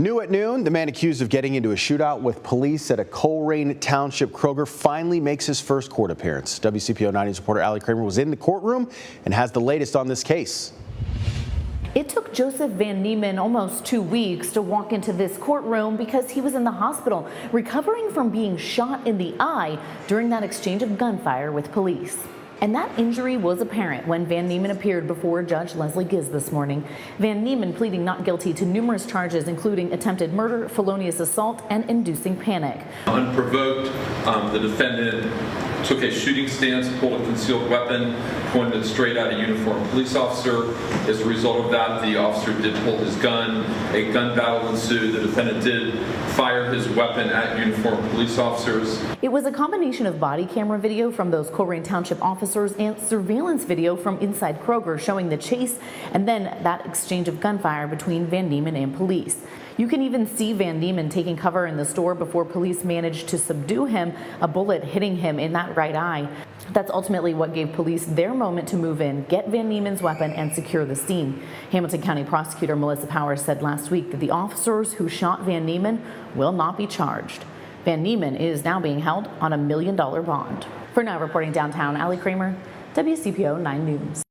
New at noon, the man accused of getting into a shootout with police at a Colerain Township Kroger finally makes his first court appearance. WCPO 9 News reporter Ali Kramer was in the courtroom and has the latest on this case. It took Joseph Van Niman almost two weeks to walk into this courtroom because he was in the hospital recovering from being shot in the eye during that exchange of gunfire with police. And that injury was apparent when Van Niman appeared before Judge Leslie Ghiz this morning. Van Niman pleading not guilty to numerous charges, including attempted murder, felonious assault, and inducing panic. Unprovoked, um, the defendant took a shooting stance, pulled a concealed weapon, pointed it straight at a uniformed police officer. As a result of that, the officer did pull his gun. A gun battle ensued. The defendant did fire his weapon at uniformed police officers. It was a combination of body camera video from those Colerain Township officers and surveillance video from inside Kroger showing the chase and then that exchange of gunfire between Van Niman and police. You can even see Van Niman taking cover in the store before police managed to subdue him, a bullet hitting him in that right eye. That's ultimately what gave police their moment to move in, get Van Niman's weapon, and secure the scene. Hamilton County Prosecutor Melissa Powers said last week that the officers who shot Van Niman will not be charged. Van Niman is now being held on a million dollar bond. For now, reporting downtown, Ali Kramer, WCPO 9 News.